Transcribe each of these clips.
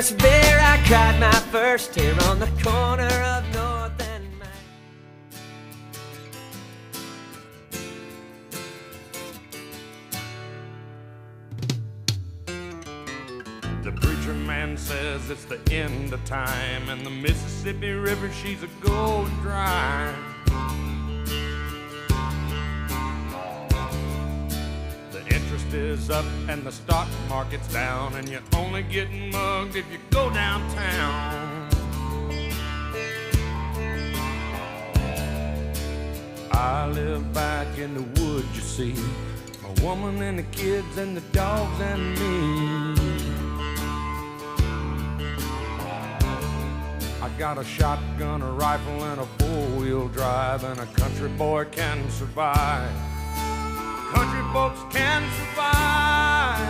first beer, I cried my first tear on the corner of North and Main. The preacher man says it's the end of time, and the Mississippi River, she's a going dry. Is up and the stock market's down, and you're only getting mugged if you go downtown. I live back in the woods, you see. My woman and the kids and the dogs and me. I got a shotgun, a rifle, and a four-wheel drive, and a country boy can survive. Folks can survive.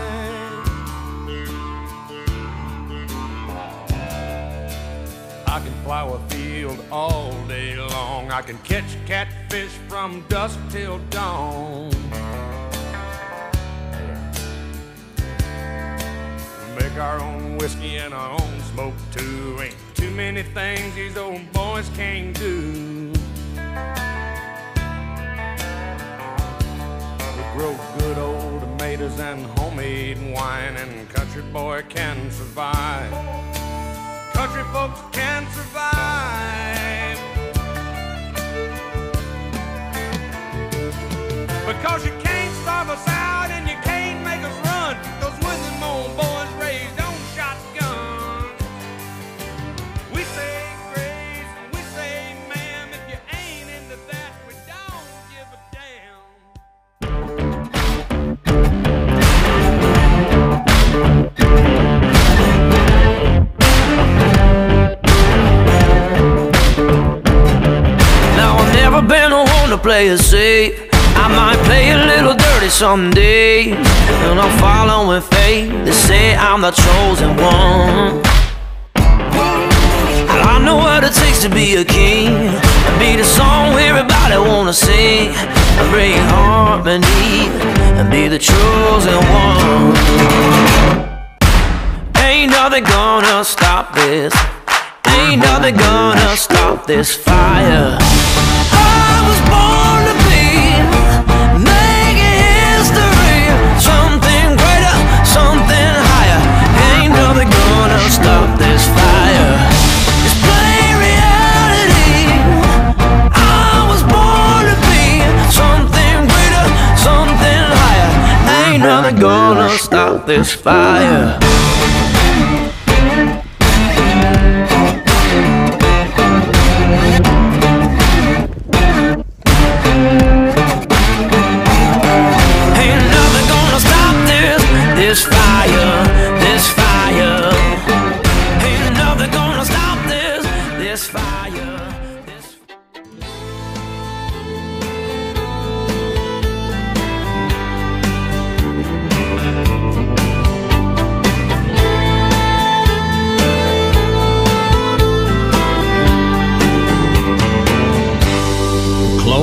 I can plow a field all day long. I can catch catfish from dusk till dawn. Make our own whiskey and our own smoke too. Ain't too many things these old boys can't do. Grow good old tomatoes and homemade wine, and country boy can survive. Country folks can survive. Because you can't starve us out I've never been a one to play it safe. I might play a little dirty someday, and I'll follow with fate. They say I'm the chosen one. And I know what it takes to be a king, and be the song everybody wanna sing, and bring harmony, and be the chosen one. Ain't nothing gonna stop this. Ain't nothing gonna stop this fire. Stop this fire.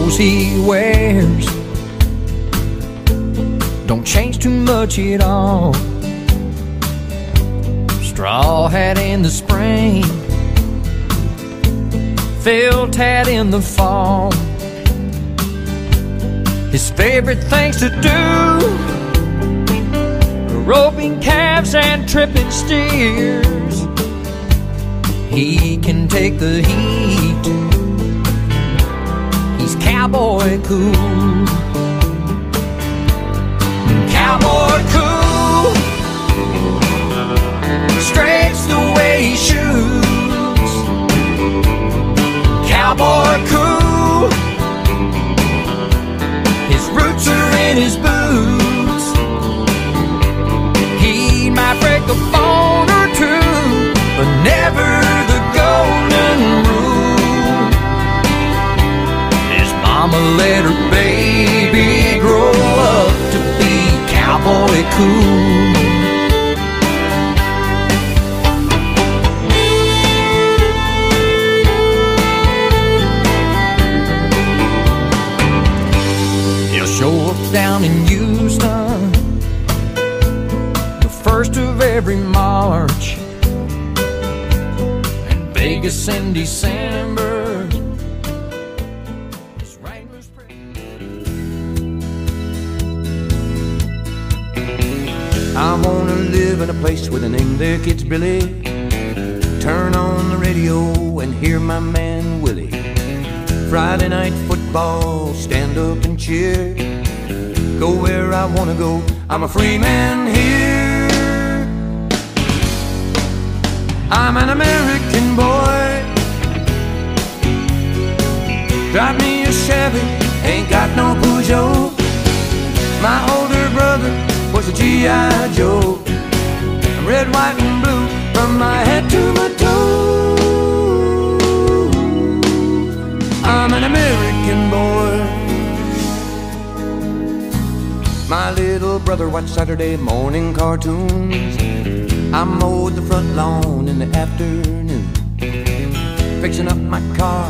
Clothes he wears don't change too much at all. Straw hat in the spring, felt hat in the fall. His favorite things to do roping calves and tripping steers. He can take the heat cowboy cool. Cowboy cool. Straight's the way he shoots. Cowboy cool. Cool. He'll show up down in Houston the first of every March. And Vegas in December. Live in a place with a name there, kids Billy. Turn on the radio and hear my man Willie. Friday night football, stand up and cheer. Go where I wanna go, I'm a free man here. I'm an American boy. Drive me a Chevy, ain't got no Peugeot. My older brother was a G.I. Joe. Red, white, and blue from my head to my toes. I'm an American boy. My little brother watched Saturday morning cartoons. I mowed the front lawn in the afternoon, fixing up my car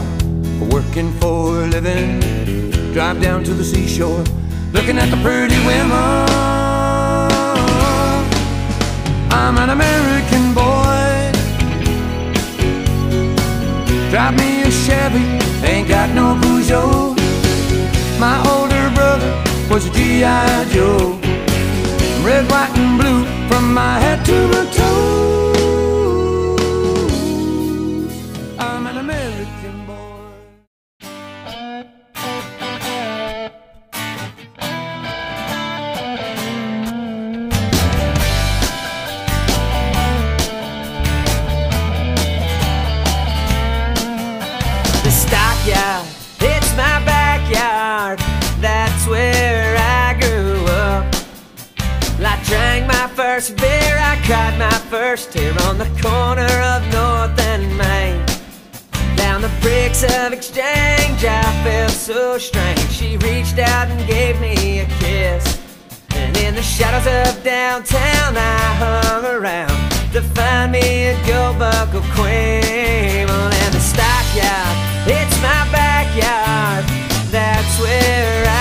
working for a living. Drive down to the seashore, looking at the pretty women. I'm an American boy. Drive me a Chevy, ain't got no Peugeot. My older brother was a G.I. Joe. Red, white, and blue from my head to first beer, I caught my first tear on the corner of North and Main. Down the bricks of exchange, I felt so strange. She reached out and gave me a kiss. And in the shadows of downtown, I hung around to find me a gold buckle queen. Well, the stockyard, it's my backyard. That's where